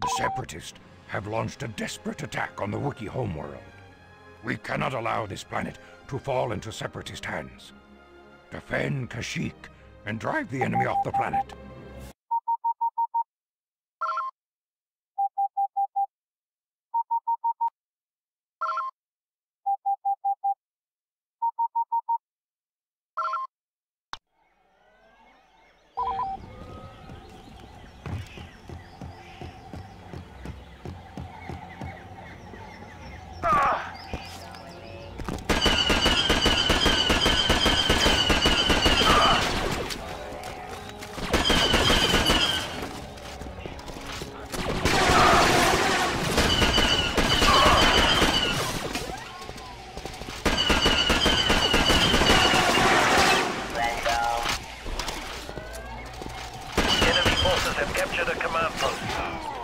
The Separatists have launched a desperate attack on the Wookiee homeworld. We cannot allow this planet to fall into Separatist hands. Defend Kashyyyk and drive the enemy off the planet. Captured a command post.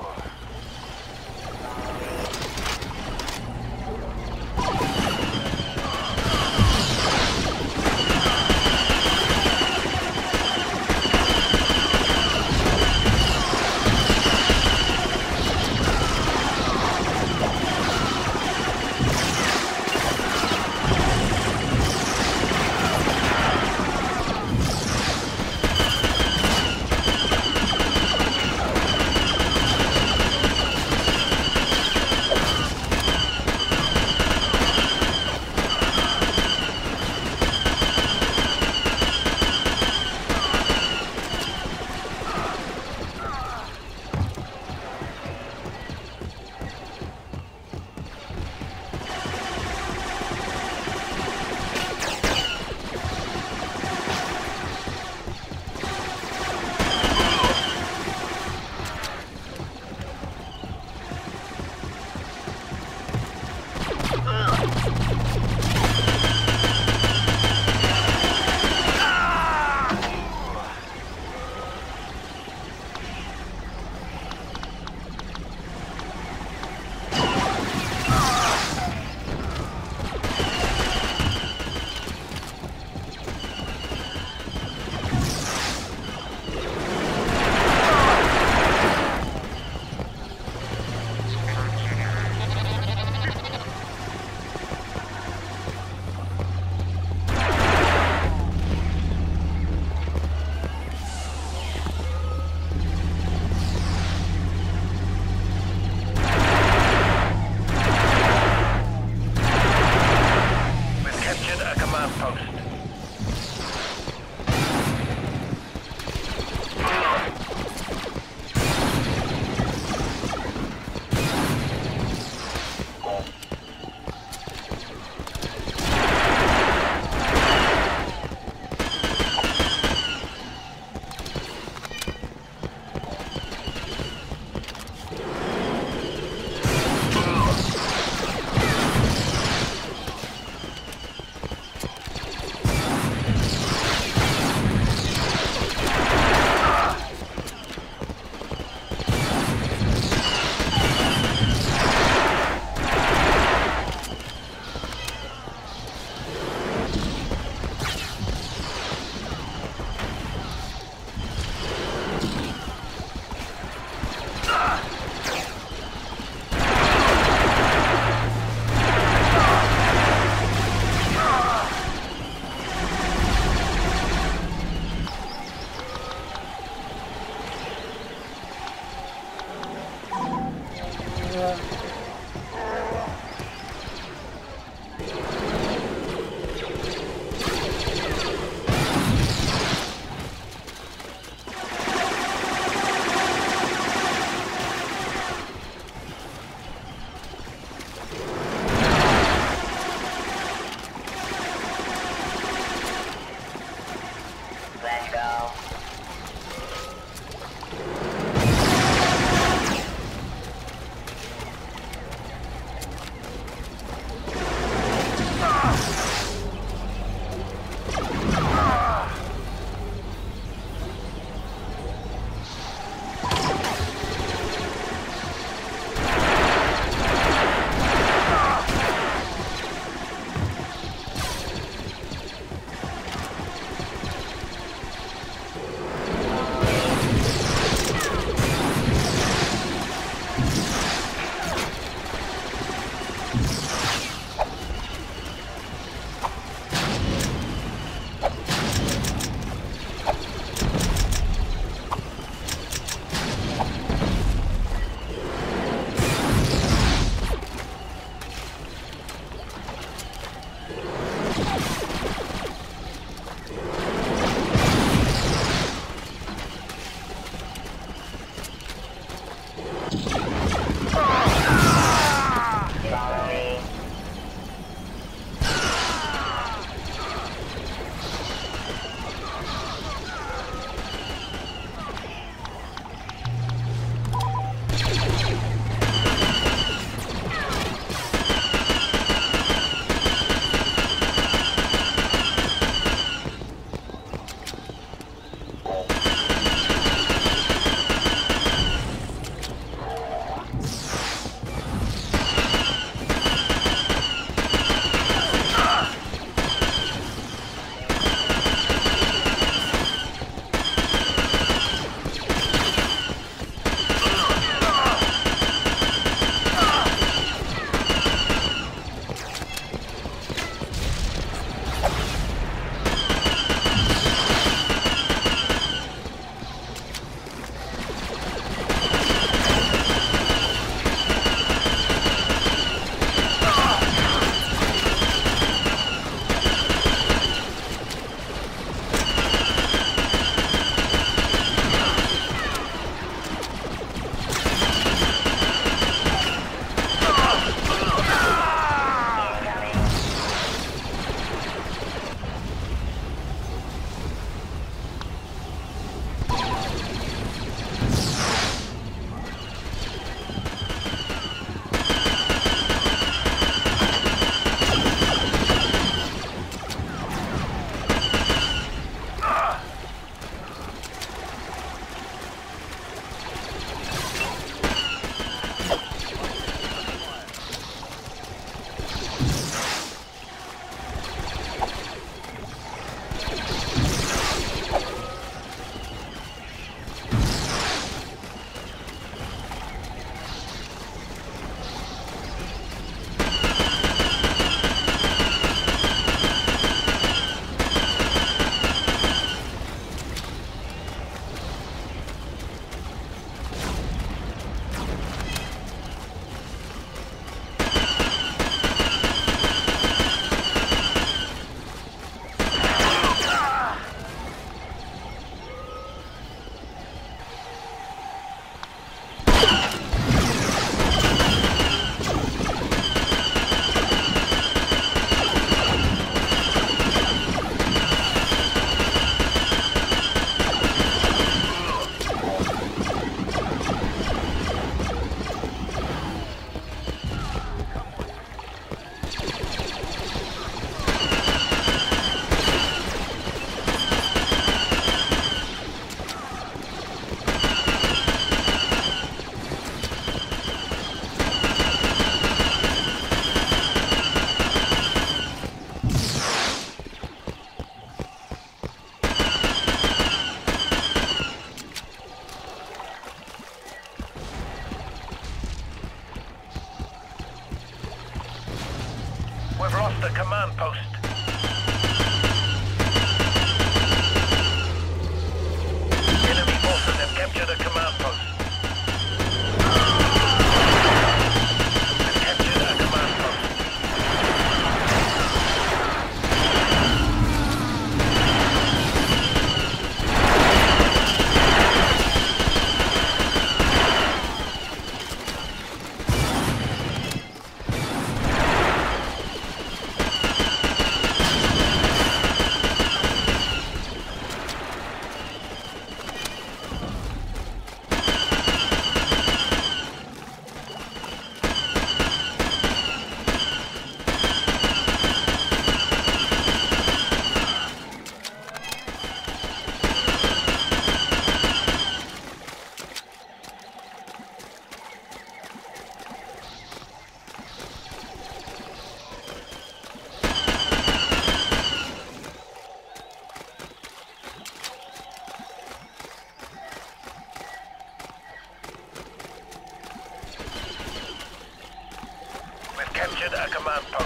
We've